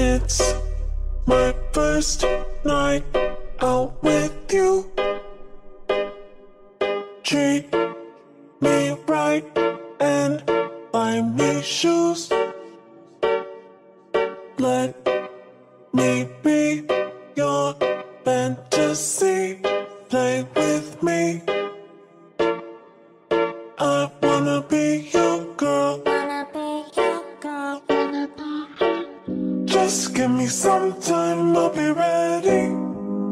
It's my first night out with you. Treat me right and buy me shoes. Let me be your fantasy. Play with me. I wanna be give me some time, I'll be ready.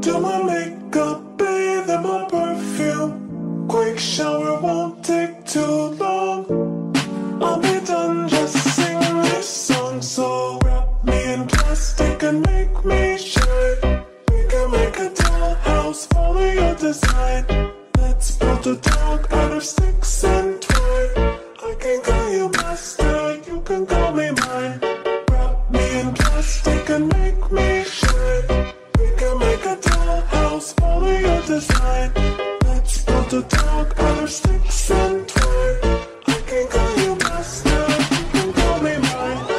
Do my makeup, bathe in my perfume. Quick shower won't take too long. I'll be done, just sing this song. So wrap me in plastic and make me shine. We can make a dollhouse, follow your design. Let's build a dog out of sticks and twine. I can call you master, you can call me mine. A dog out sticks and twine. I can call you master, you can call me mine.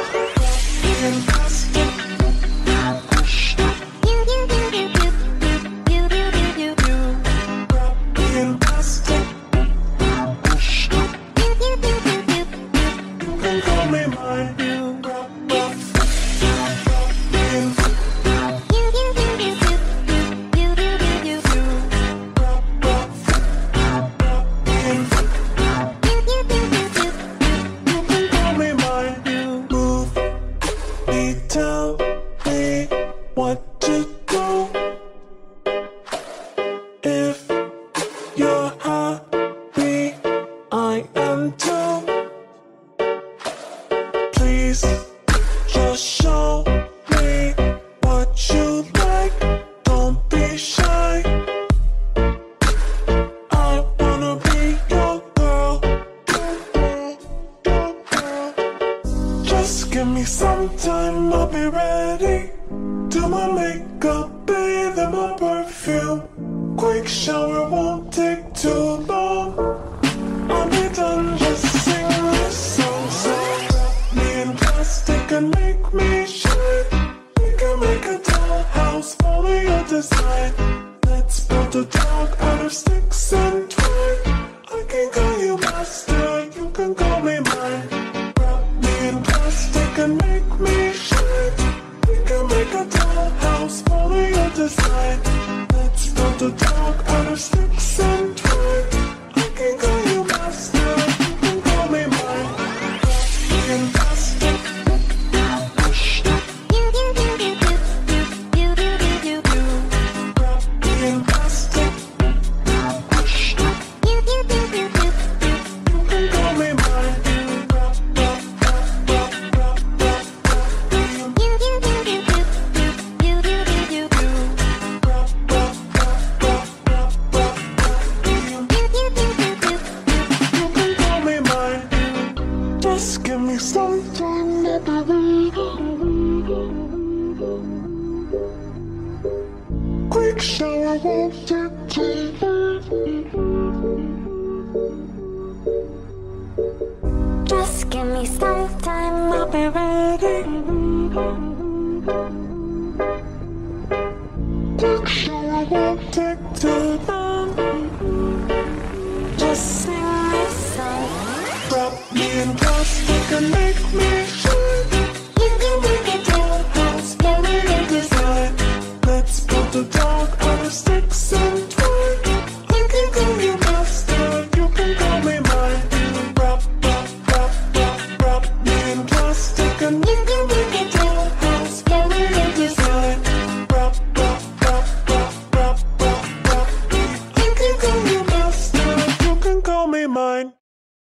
Give me some time, I'll be ready. Do my makeup, bathe in my perfume. Quick shower won't take too long. I'll be done, just sing this song. So wrap me in plastic and make me shine. We can make a dollhouse, follow your design. Let's build a dog out of sticks make a dollhouse, follow your design. Let's build a dog out of sticks give me something that I need. Quick shower won't take